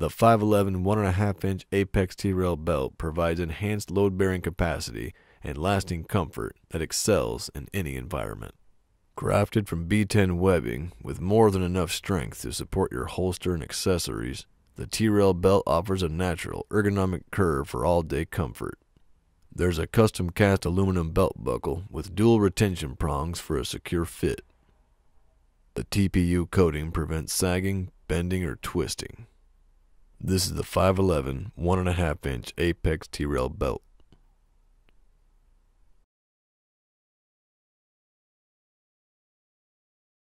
The 511 1.5 inch Apex T rail belt provides enhanced load bearing capacity and lasting comfort that excels in any environment. Crafted from B10 webbing with more than enough strength to support your holster and accessories, the T rail belt offers a natural, ergonomic curve for all day comfort. There's a custom cast aluminum belt buckle with dual retention prongs for a secure fit. The TPU coating prevents sagging, bending, or twisting. This is the 511 1.5 inch Apex T rail belt.